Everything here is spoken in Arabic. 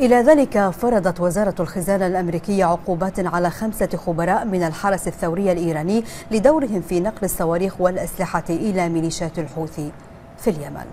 إلى ذلك فرضت وزارة الخزانة الأمريكية عقوبات على خمسة خبراء من الحرس الثوري الإيراني لدورهم في نقل الصواريخ والأسلحة إلى ميليشيات الحوثي في اليمن.